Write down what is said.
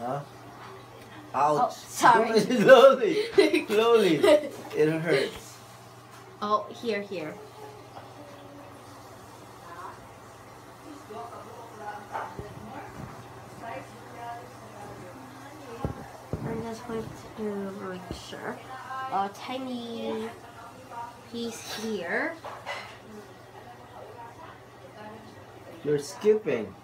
Huh? Ouch. Oh, sorry. slowly. Slowly. It hurts. Oh, here, here. I'm just going to make sure. A tiny piece here. You're skipping.